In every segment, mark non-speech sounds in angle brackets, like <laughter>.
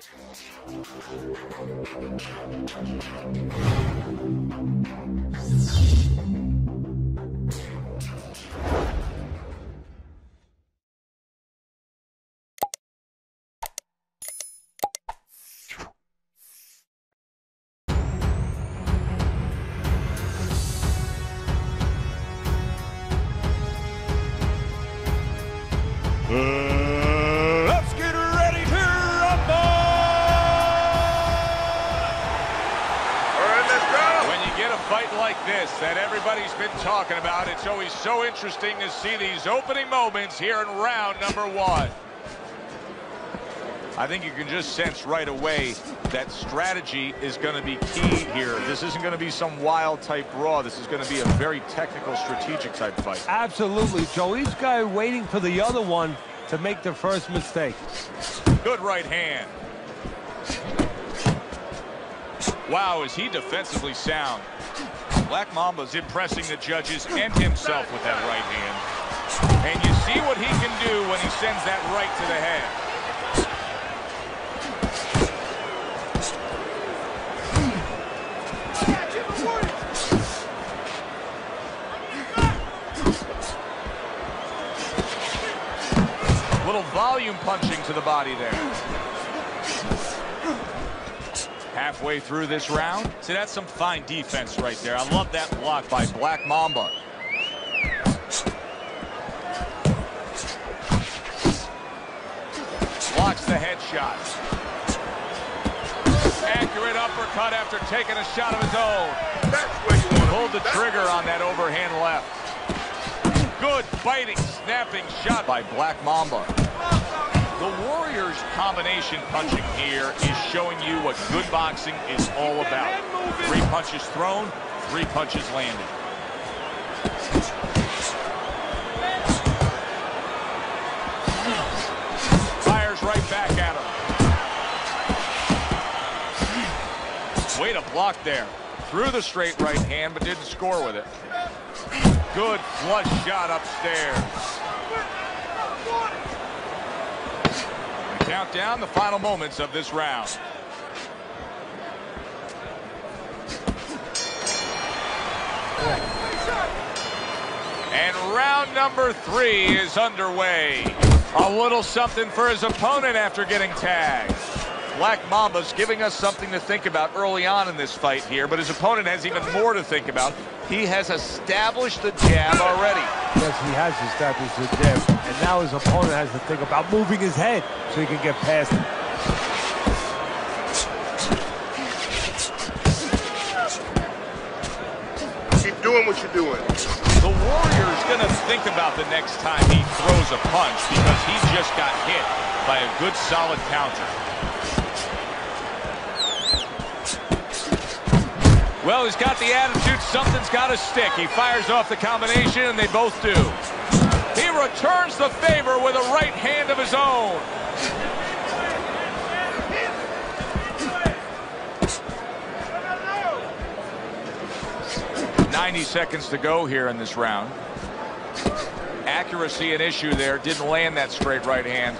Thank you. So interesting to see these opening moments here in round number one. I think you can just sense right away that strategy is going to be key here. This isn't going to be some wild type brawl. This is going to be a very technical, strategic type fight. Absolutely, Joe. Each guy waiting for the other one to make the first mistake. Good right hand. Wow, is he defensively sound. Black Mamba's impressing the judges and himself with that right hand. And you see what he can do when he sends that right to the head. Little volume punching to the body there. Halfway through this round. See, that's some fine defense right there. I love that block by Black Mamba. Blocks the headshot. Accurate uppercut after taking a shot of his own. Pulled the trigger on that overhand left. Good fighting, snapping shot by Black Mamba. The Warriors combination punching here is showing you what good boxing is all about. Three punches thrown, three punches landed. Fires right back at him. Way to block there. Threw the straight right hand, but didn't score with it. Good flush shot upstairs. Count down the final moments of this round. And round number three is underway. A little something for his opponent after getting tagged. Black Mamba's giving us something to think about early on in this fight here, but his opponent has even more to think about. He has established the jab already. Yes, he has established the jab, and now his opponent has to think about moving his head so he can get past him. Keep doing what you're doing. The Warrior's going to think about the next time he throws a punch because he just got hit by a good solid counter. Well, he's got the attitude, something's got to stick. He fires off the combination, and they both do. He returns the favor with a right hand of his own. Ninety seconds to go here in this round. Accuracy an issue there. Didn't land that straight right hand.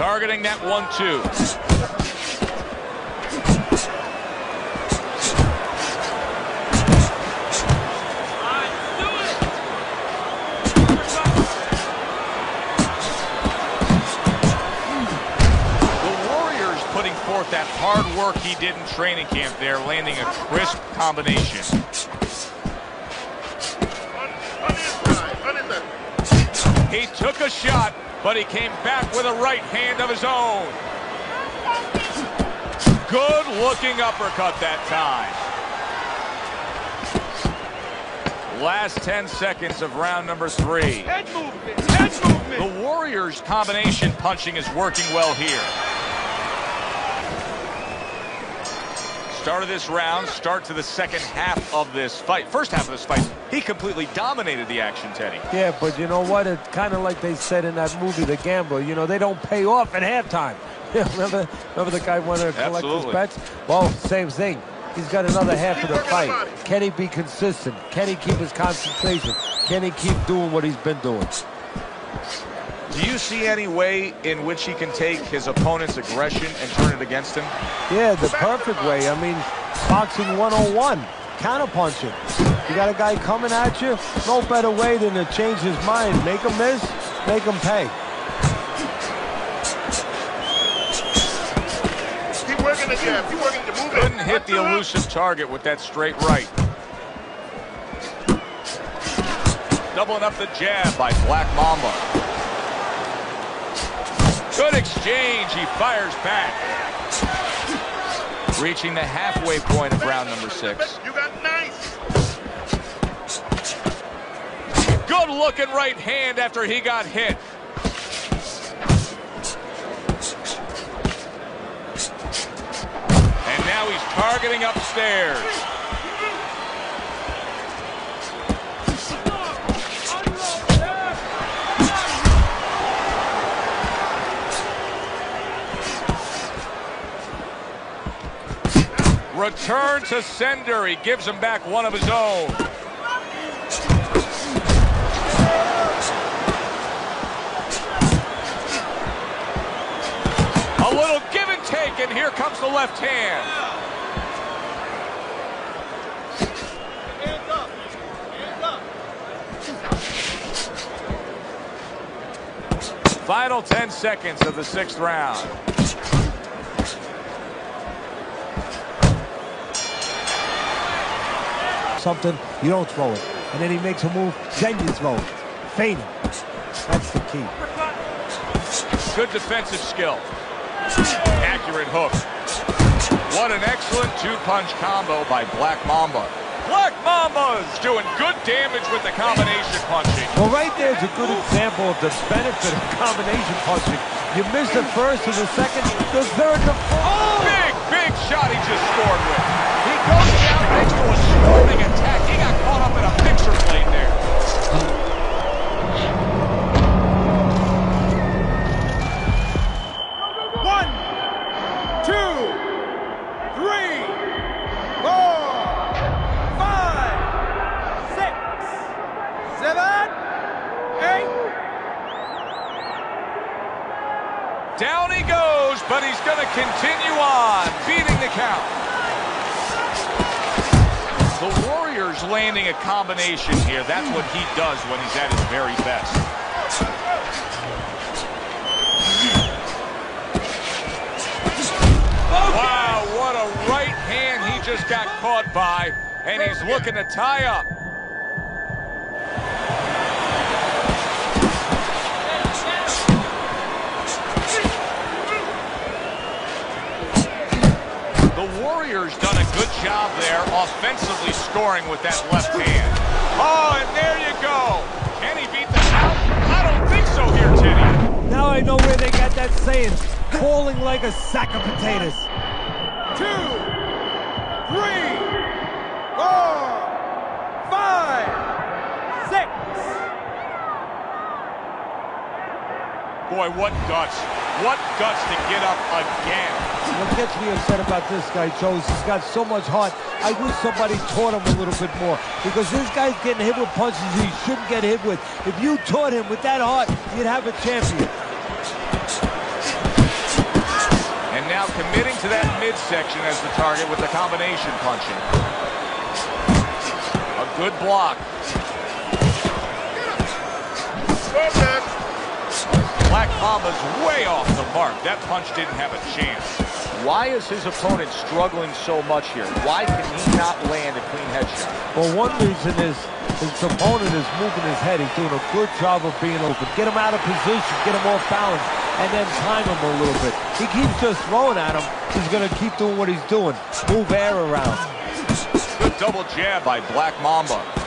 Targeting that one-two. The Warriors putting forth that hard work he did in training camp there, landing a crisp combination. He took a shot, but he came back with a right hand of his own. Good looking uppercut that time. Last 10 seconds of round number three. Head movement, head movement. The Warriors combination punching is working well here. Start of this round, start to the second half of this fight. First half of this fight, he completely dominated the action, Teddy. Yeah, but you know what? It's kind of like they said in that movie, The Gambler. You know, they don't pay off at halftime. <laughs> remember, remember the guy wanted to collect Absolutely. his bets? Well, same thing. he's got another half of the fight. Can he be consistent? Can he keep his concentration? Can he keep doing what he's been doing? Do you see any way in which he can take his opponent's aggression and turn it against him? Yeah, the perfect way. I mean, boxing 101, counterpunching. You got a guy coming at you, no better way than to change his mind. Make him miss, make him pay. Keep working the jab. Keep working the movement. Couldn't hit the elusive target with that straight right. Doubling up the jab by Black Mamba. Good exchange. He fires back. Reaching the halfway point of round number six. You got nice. Good looking right hand after he got hit. And now he's targeting upstairs. Return to sender. He gives him back one of his own. A little give and take, and here comes the left hand. Final 10 seconds of the sixth round. Something, you don't throw it. And then he makes a move, then you throw it. Feigning. That's the key. Good defensive skill. Accurate hook. What an excellent two-punch combo by Black Mamba. Black Mamba's doing good damage with the combination punching. Well, right there's a good example of the benefit of combination punching. You miss the first and the second, the third, the fourth. Big, big shot he just scored with. He goes down into a swarming attack. He got caught up in a picture plate there. One, two, three, four, five, six, seven, eight. Down he goes, but he's going to continue on, beating the count. The Warriors landing a combination here. That's what he does when he's at his very best. Wow, what a right hand he just got caught by, and he's looking to tie up. The Warriors done a good job there offensively scoring with that left hand. Oh, and there you go. Can he beat the count? I don't think so here, Teddy. Now I know where they got that saying, falling like a sack of potatoes. two, three, four, five, six. Boy, what guts. What guts to get up again. What gets me upset about this guy, Joe, is he's got so much heart. I wish somebody taught him a little bit more because this guy's getting hit with punches he shouldn't get hit with. If you taught him with that heart, you'd have a champion. And now committing to that midsection as the target with the combination punching. A good block. Black Mamba's way off the mark. That punch didn't have a chance. Why is his opponent struggling so much here? Why can he not land a clean headshot? Well, one reason is his opponent is moving his head. He's doing a good job of being open. Get him out of position, get him off balance, and then time him a little bit. He keeps just throwing at him. He's going to keep doing what he's doing. Move air around. Good double jab by Black Mamba.